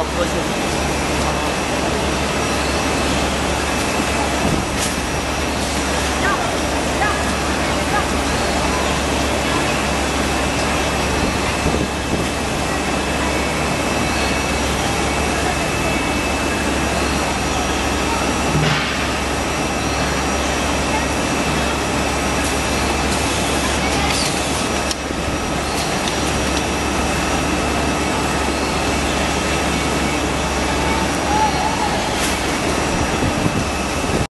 我不高